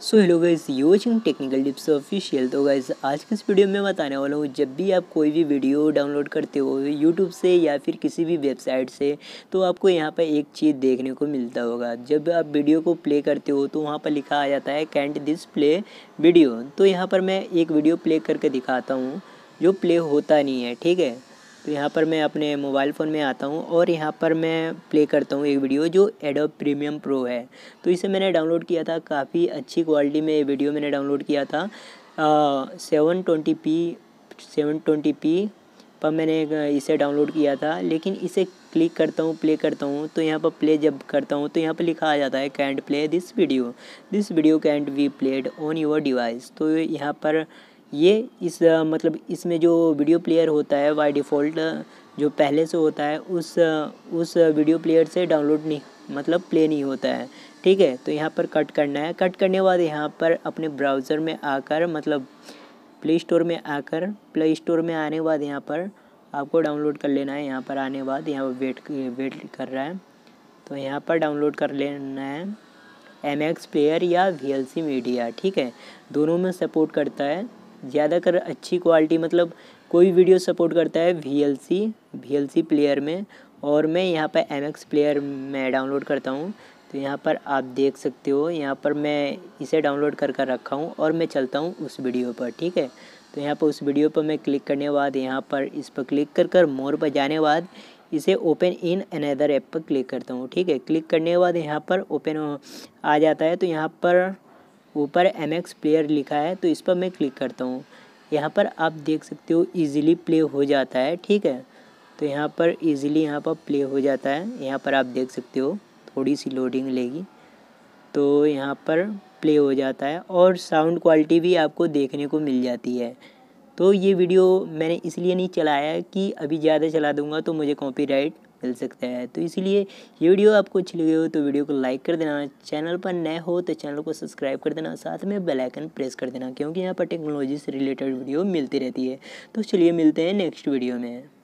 So hello guys you watching technical tips official तो guys आज के इस वीडियो में बताने वाला हूँ, जब भी आप कोई भी वीडियो डाउनलोड करते हो यूट्यूब से या फिर किसी भी वेबसाइट से तो आपको यहाँ पर एक चीज़ देखने को मिलता होगा। जब आप वीडियो को प्ले करते हो तो वहाँ पर लिखा आ जाता है कैंट दिस प्ले वीडियो तो यहाँ पर मैं एक वीडियो प्ले करके दिखाता हूँ, जो प्ले होता नहीं है, ठीक है? तो यहाँ पर मैं अपने मोबाइल फ़ोन में आता हूँ और यहाँ पर मैं प्ले करता हूँ एक वीडियो जो एडोब प्रीमियम प्रो है। तो इसे मैंने डाउनलोड किया था, काफ़ी अच्छी क्वालिटी में वीडियो मैंने डाउनलोड किया था। Seven twenty P seven twenty P पर मैंने इसे डाउनलोड किया था, लेकिन इसे क्लिक करता हूँ प्ले करता हूँ तो यहाँ पर प्ले जब करता हूँ तो यहाँ पर लिखा आ जाता है can't play this video this video can't be played on your device तो यहाँ पर ये इस मतलब इसमें जो वीडियो प्लेयर होता है बाई डिफ़ॉल्ट जो पहले से होता है, उस उस वीडियो प्लेयर से डाउनलोड नहीं मतलब प्ले नहीं होता है। ठीक है? तो यहाँ पर कट करना है। कट करने के बाद यहाँ पर अपने ब्राउज़र में आकर मतलब प्ले स्टोर में आकर प्ले स्टोर में आने के बाद यहाँ पर आपको डाउनलोड कर लेना है। यहाँ पर आने के बाद यहाँ पर वेट वेट कर रहा है। तो यहाँ पर डाउनलोड कर लेना है एम एक्स प्लेयर या वी एल सी मीडिया ठीक है? दोनों में सपोर्ट करता है। ज़्यादातर अच्छी क्वालिटी मतलब कोई वीडियो सपोर्ट करता है V L C V L C player में, और मैं यहाँ पर एम एक्स प्लेयर में डाउनलोड करता हूँ। तो यहाँ पर आप देख सकते हो, यहाँ पर मैं इसे डाउनलोड कर कर रखा हूँ और मैं चलता हूँ उस वीडियो पर, ठीक है? तो यहाँ पर उस वीडियो पर मैं क्लिक करने बाद यहाँ पर इस पर क्लिक कर कर मोर पर जाने बाद इसे ओपन इन अनदर ऐप पर क्लिक करता हूँ, ठीक है? क्लिक करने के बाद यहाँ पर ओपन आ जाता है तो यहाँ पर ऊपर एम एक्स प्लेयर लिखा है तो इस पर मैं क्लिक करता हूँ। यहाँ पर आप देख सकते हो इजीली प्ले हो जाता है, ठीक है? तो यहाँ पर इजीली यहाँ पर प्ले हो जाता है। यहाँ पर आप देख सकते हो, थोड़ी सी लोडिंग लेगी। तो यहाँ पर प्ले हो जाता है और साउंड क्वालिटी भी आपको देखने को मिल जाती है। तो ये वीडियो मैंने इसलिए नहीं चलाया कि अभी ज़्यादा चला दूँगा तो मुझे कॉपीराइट मिल सकता है। तो इसीलिए ये वीडियो आपको अच्छी लगी हो तो वीडियो को लाइक कर देना, चैनल पर नए हो तो चैनल को सब्सक्राइब कर देना, साथ में बेल आइकन प्रेस कर देना, क्योंकि यहाँ पर टेक्नोलॉजी से रिलेटेड वीडियो मिलती रहती है। तो चलिए मिलते हैं नेक्स्ट वीडियो में।